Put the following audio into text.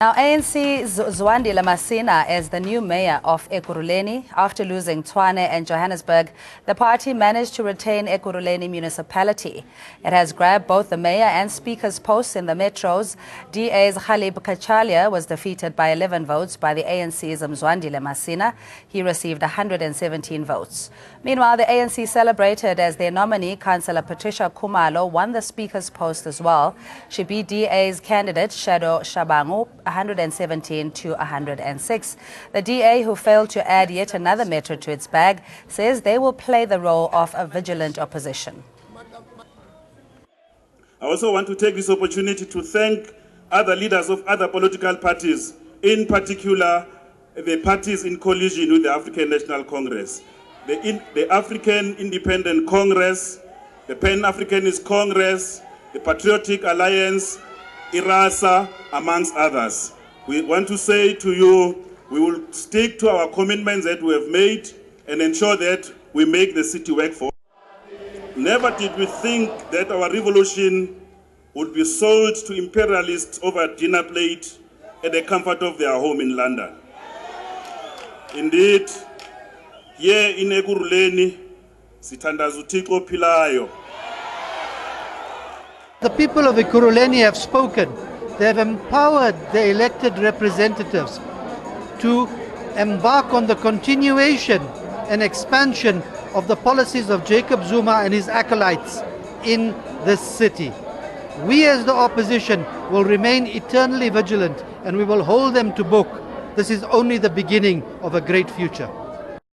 Now, ANC Mzwandile Masina is the new mayor of Ekurhuleni. After losing Tshwane and Johannesburg, the party managed to retain Ekurhuleni municipality. It has grabbed both the mayor and speaker's posts in the metros. DA's Ghaleb Cachalia was defeated by 11 votes by the ANC's Mzwandile Masina. He received 117 votes. Meanwhile, the ANC celebrated as their nominee, Councillor Patricia Kumalo, won the speaker's post as well. She beat DA's candidate, Shadow Shabangu, 117 to 106. The DA, who failed to add yet another metro to its bag, says they will play the role of a vigilant opposition. I also want to take this opportunity to thank other leaders of other political parties, in particular the parties in coalition with the African National Congress, the, in, the African Independent Congress, the Pan-Africanist Congress, the Patriotic Alliance, IRASA, amongst others. We want to say to you, we will stick to our commitments that we have made and ensure that we make the city work for. Us. Never did we think that our revolution would be sold to imperialists over a dinner plate at the comfort of their home in London. Indeed, here in Ekurhuleni, sithandaza uThixo ophilayo The people of Ekurhuleni have spoken. They have empowered the elected representatives to embark on the continuation and expansion of the policies of Jacob Zuma and his acolytes in this city. We as the opposition will remain eternally vigilant and we will hold them to book. This is only the beginning of a great future.